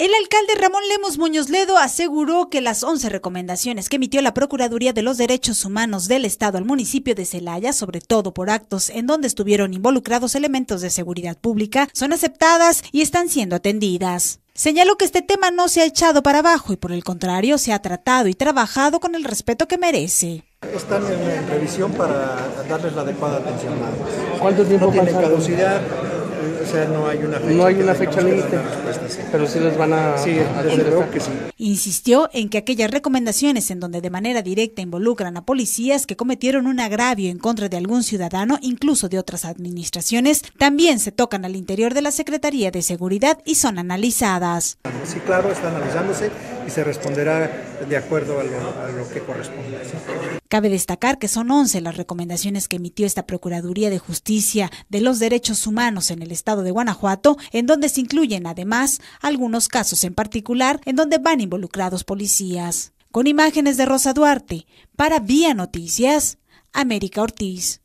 El alcalde Ramón Lemos Muñoz Ledo aseguró que las 11 recomendaciones que emitió la Procuraduría de los Derechos Humanos del Estado al municipio de Celaya, sobre todo por actos en donde estuvieron involucrados elementos de seguridad pública, son aceptadas y están siendo atendidas. Señaló que este tema no se ha echado para abajo y por el contrario se ha tratado y trabajado con el respeto que merece. Están en, revisión para darles la adecuada atención. ¿Cuánto tiempo no tiene caducidad? O sea, no hay una fecha. No hay una fecha límite, pero sí les van a... Sí, desde luego que sí. Insistió en que aquellas recomendaciones en donde de manera directa involucran a policías que cometieron un agravio en contra de algún ciudadano, incluso de otras administraciones, también se tocan al interior de la Secretaría de Seguridad y son analizadas. Sí, claro, está analizándose y se responderá de acuerdo a lo, que corresponda. Cabe destacar que son 11 las recomendaciones que emitió esta Procuraduría de Justicia de los Derechos Humanos en el estado de Guanajuato, en donde se incluyen además algunos casos en particular en donde van involucrados policías. Con imágenes de Rosa Duarte, para Vía Noticias, América Ortiz.